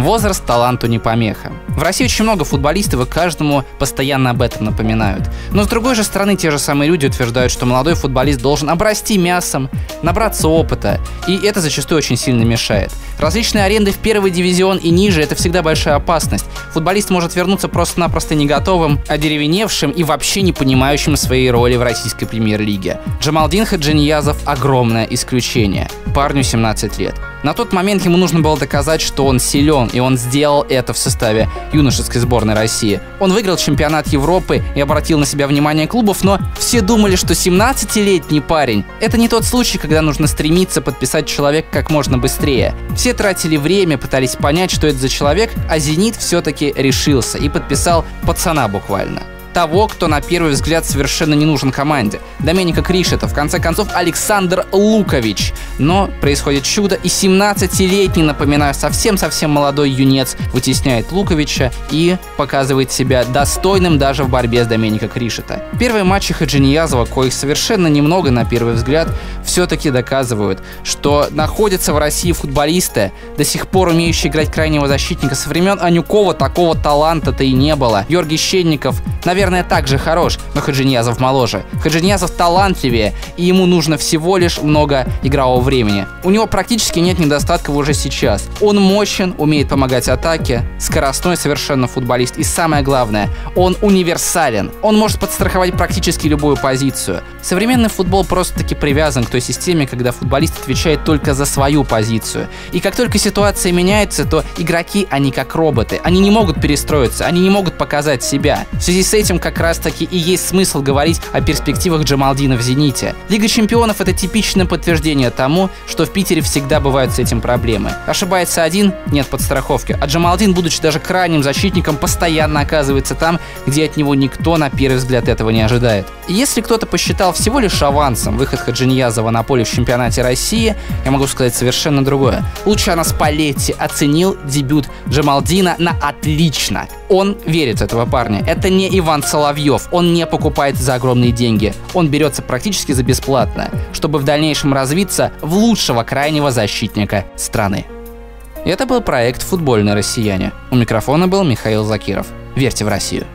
Возраст таланту не помеха. В России очень много футболистов, и каждому постоянно об этом напоминают. Но с другой же стороны, те же самые люди утверждают, что молодой футболист должен обрасти мясом, набраться опыта, и это зачастую очень сильно мешает. Различные аренды в первый дивизион и ниже – это всегда большая опасность. Футболист может вернуться просто-напросто не готовым, одеревеневшим и вообще не понимающим своей роли в российской премьер-лиге. Джамалдин Хаджиньязов – огромное исключение. Парню 17 лет. На тот момент ему нужно было доказать, что он силен, и он сделал это в составе юношеской сборной России. Он выиграл чемпионат Европы и обратил на себя внимание клубов, но все думали, что 17-летний парень – это не тот случай, когда нужно стремиться подписать человека как можно быстрее. Все тратили время, пытались понять, что это за человек, а «Зенит» все-таки решился и подписал пацана буквально того, кто на первый взгляд совершенно не нужен команде. Доменика Кришета, в конце концов, Александр Лукович. Но происходит чудо, и 17-летний, напоминаю, совсем-совсем молодой юнец вытесняет Луковича и показывает себя достойным даже в борьбе с Доменика Кришета. Первые матчи Хаджиньязова, коих совершенно немного на первый взгляд, все-таки доказывают, что находятся в России футболисты, до сих пор умеющие играть крайнего защитника. Со времен Анюкова такого таланта-то и не было. Георгий Щенников, наверное, также хорош, но Хаджиньязов моложе. Хаджиньязов талантливее, и ему нужно всего лишь много игрового времени. У него практически нет недостатков уже сейчас. Он мощен, умеет помогать атаке, скоростной совершенно футболист, и самое главное, он универсален. Он может подстраховать практически любую позицию. Современный футбол просто-таки привязан к той системе, когда футболист отвечает только за свою позицию. И как только ситуация меняется, то игроки, они как роботы. Они не могут перестроиться, они не могут показать себя. В связи с этим этим как раз таки и есть смысл говорить о перспективах Джамалдина в «Зените». Лига чемпионов — это типичное подтверждение тому, что в Питере всегда бывают с этим проблемы. Ошибается один — нет подстраховки, а Джамалдин, будучи даже крайним защитником, постоянно оказывается там, где от него никто на первый взгляд этого не ожидает. И если кто-то посчитал всего лишь авансом выход Хаджиньязова на поле в чемпионате России, я могу сказать совершенно другое. Лучано Спалетти оценил дебют Джамалдина на отлично. Он верит в этого парня. Это не Иван Иван Соловьев, он не покупает за огромные деньги. Он берется практически за бесплатно, чтобы в дальнейшем развиться в лучшего крайнего защитника страны. Это был проект «Футбольные россияне». У микрофона был Михаил Закиров. Верьте в Россию.